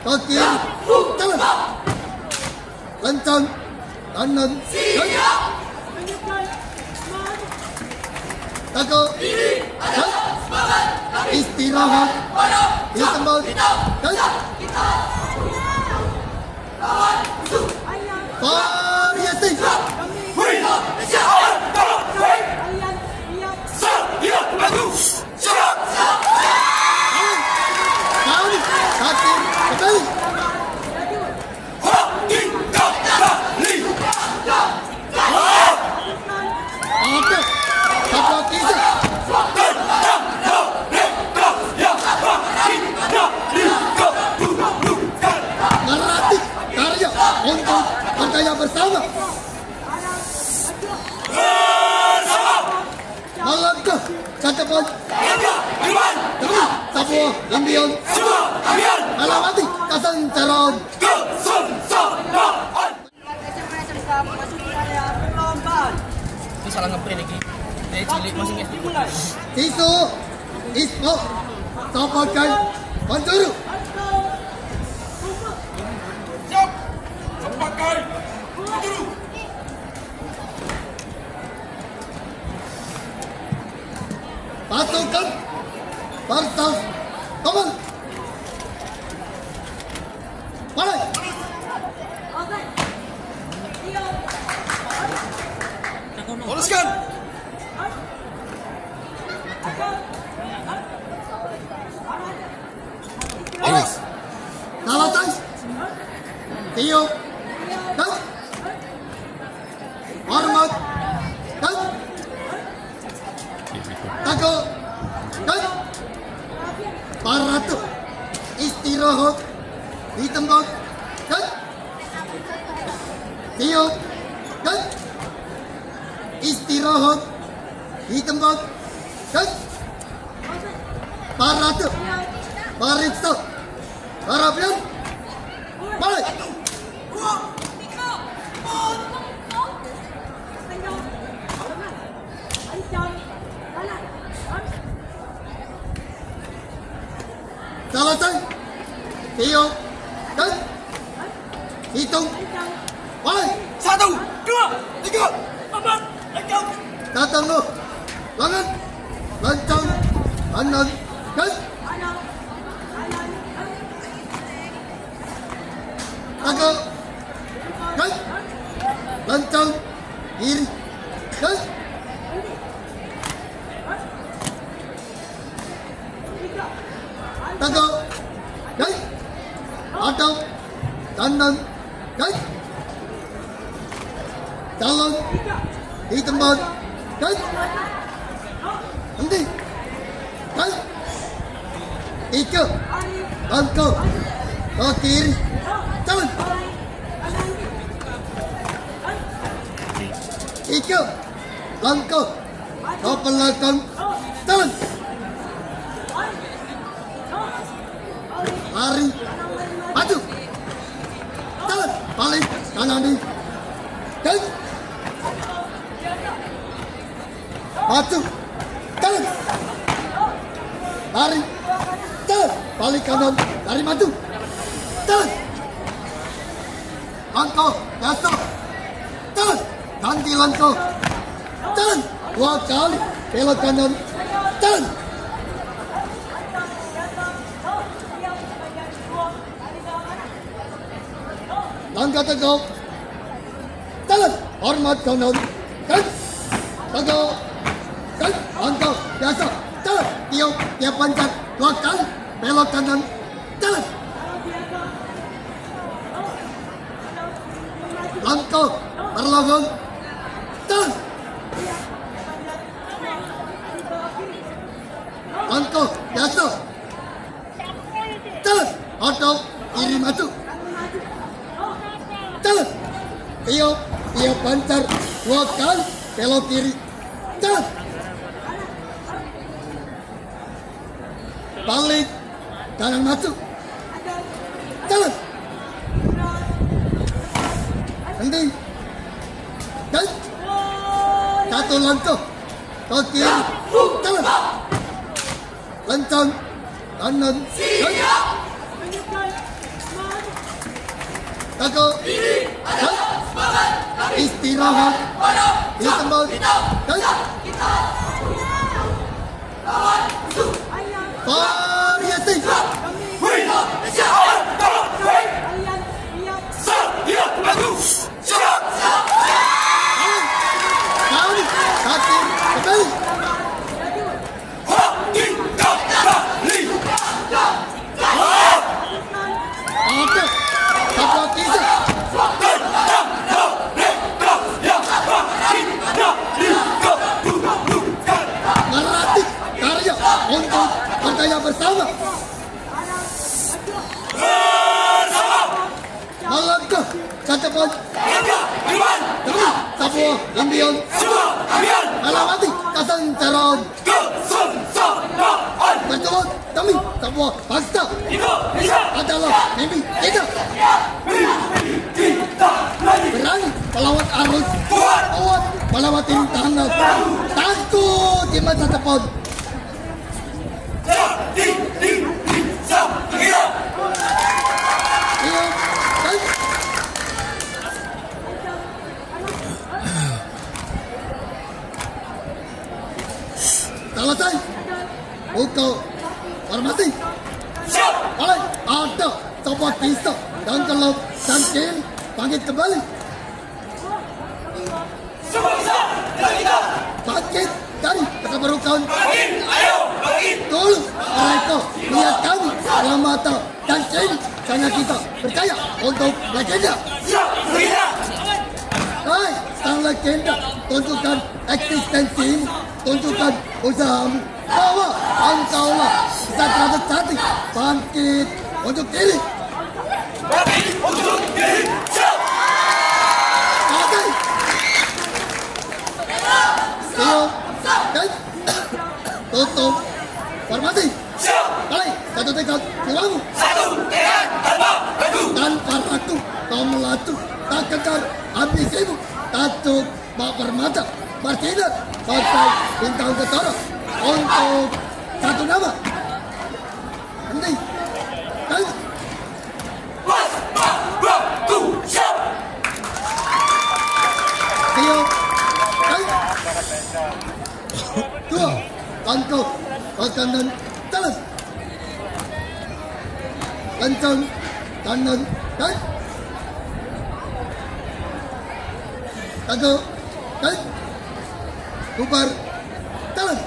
ke kiri jalan lencang kanan jalan Tako istirahat di tempat dan variasi kali kaki kembali oke satu kisi melatih karya untuk berjaya bersama. Melangkah ke depan demi sebuah impian melewati kesenjaran Ini salah ngeprint lagi. Dari cilik masih SD. Isu Ismo sebagai penjuru Khan versus Kamal. Padai. Oleskan. Oles. Dalatas. Tio. Tiup Dan Istirahat. Di tempat. Dan Para ratu Periksa Harapan Balik. Selesai. Tiup Dan Hitung Balik Satu, dua, tiga, empat, lima, Datang lu Lengan Lencang Kanan Dan Tako Dan Lencang Kiri Dan Tako Dan Atau Kanan Dan Jalan Di tempat. Dan Henti. Dan Tiga Langkah Ke Jalan. Tiga Langkah Ke belakang Lari. Maju. Balik. Kanan. Di Maju Jalan Lari. Jalan Balik kanan. Lari maju. Jalan Langkah Dasar Jalan Ganti langkah Jalan Dua kali. Belok kanan. Jalan Langkah tegak Hormat kanan. Dan Tegak Dan Langkah Biasa Jalan Tiup Tiap pancat Dua kali Belok kanan Jalan Langkah Perlahan Jalan Langkah Biasa Jalan Atau Kiri maju. Jalan Tiup Tiap pancar Dua kali Belok kiri Jalan Balik Kanan maju Jalan. Henti. Dan Satu langkah Ke kiri Jalan. Lencang. Kanan. Dan Tako. Dan. Istirahat. Di tempat. Dan. Variasi. Kali. kita bersama. bersama. Bersama melangkah. Ke depan melangkah. Ke depan demi sabu ambion sabu ambion alamati kasan caron go. Sum sum go on. Bertemu demi. Sabu pasta. Itu bisa adalah. Demi itu kita ya. lagi berani. Melawan arus. Kuat. Kuat. Melawan tantangan tangguh di mata tepat selesai pukul formasi oleh ada sebuah pisau dan kelop dan kiri bangkit kembali. Bangkit dari keterburukan. Dulu mereka lihat kami dalam mata dan kini karena kita percaya untuk legenda. Hai, sang legenda, tunjukkan eksistensimu, tunjukkan usahamu, bahwa engkaulah satria sejati, bangkit untuk diri. Oke. Siap, dan tutup, formasi. Baik, satu tiga, silamu. tanpa ragu kau melaju tak kejar ambisimu tajuk bak permata bersinar sampai bintang ketara untuk satu nama. Nanti. Dan siap dan dua langkah ke kanan jalan kencang kanan dan Tago dan bubar. Jalan